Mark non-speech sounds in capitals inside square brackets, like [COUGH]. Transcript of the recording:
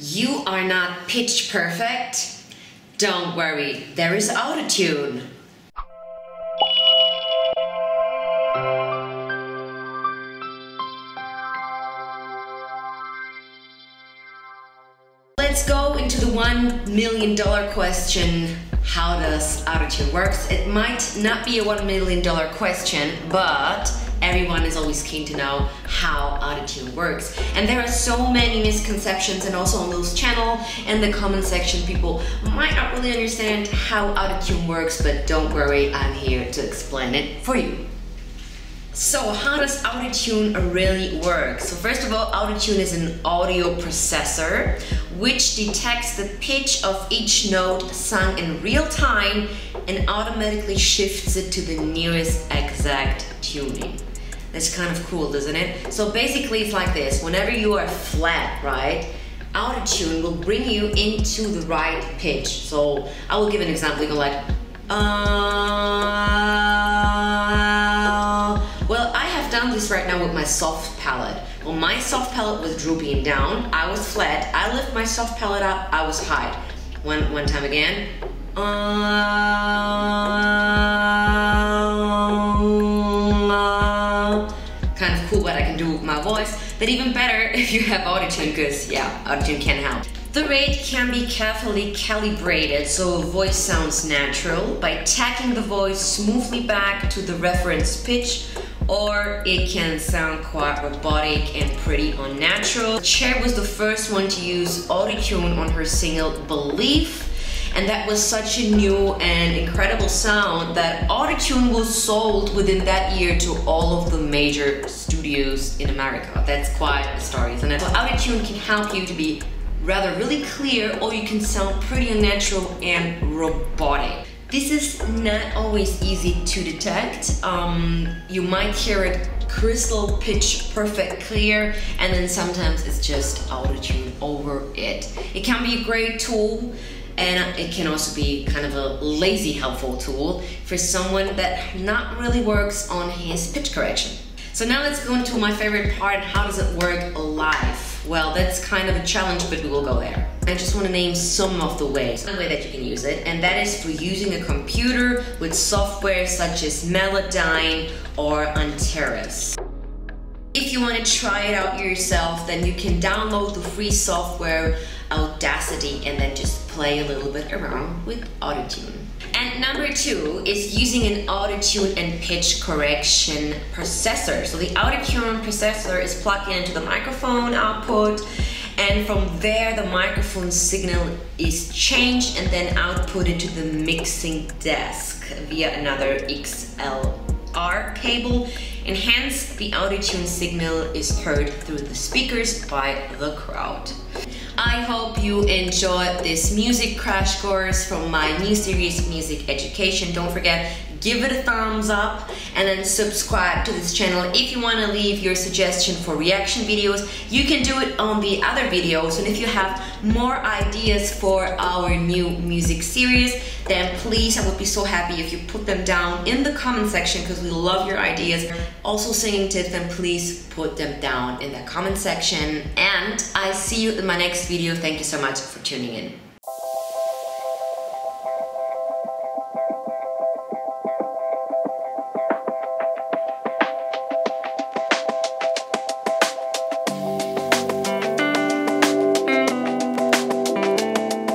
You are not pitch perfect? Don't worry, there is autotune. Let's go into the one million dollar question. How does autotune works? It might not be a one million dollar question, but everyone is always keen to know how autotune works. And there are so many misconceptions and also on Lou's channel and the comment section people might not really understand how autotune works, but don't worry, I'm here to explain it for you. So how does autotune really work? So first of all, autotune is an audio processor which detects the pitch of each note sung in real time and automatically shifts it to the nearest exact tuning. That's kind of cool, doesn't it? So basically it's like this. Whenever you are flat, right? Autotune will bring you into the right pitch. So I will give an example. You go like, uh, well, I have done this right now with my soft palate. Well, my soft palate was drooping down. I was flat. I lift my soft palate up. I was high. One, one time again. Uh, kind of cool what I can do with my voice. But even better [LAUGHS] if you have autotune, because yeah, autotune can help. The rate can be carefully calibrated so voice sounds natural by tacking the voice smoothly back to the reference pitch or it can sound quite robotic and pretty unnatural. Cher was the first one to use autotune on her single Believe and that was such a new and incredible sound that autotune was sold within that year to all of the major studios in America. That's quite a story, isn't it? So autotune can help you to be rather really clear or you can sound pretty unnatural and robotic. This is not always easy to detect. Um, you might hear it crystal pitch perfect clear and then sometimes it's just autotune over it. It can be a great tool and it can also be kind of a lazy helpful tool for someone that not really works on his pitch correction. So now let's go into my favorite part, how does it work live? Well, that's kind of a challenge, but we will go there. I just want to name some of the ways, one way that you can use it, and that is for using a computer with software such as Melodyne or Antares. If you want to try it out yourself, then you can download the free software Audacity and then just play a little bit around with Autotune. And number two is using an autotune and pitch correction processor. So the autotune processor is plugged into the microphone output and from there the microphone signal is changed and then outputted to the mixing desk via another XLR cable and hence the autotune signal is heard through the speakers by the crowd. I hope you enjoyed this music crash course from my new series Music Education. Don't forget, give it a thumbs up and then subscribe to this channel. If you want to leave your suggestion for reaction videos, you can do it on the other videos. And if you have more ideas for our new music series, then please, I would be so happy if you put them down in the comment section because we love your ideas. Also singing tips, then please put them down in the comment section. And I see you in my next video. Thank you so much for tuning in.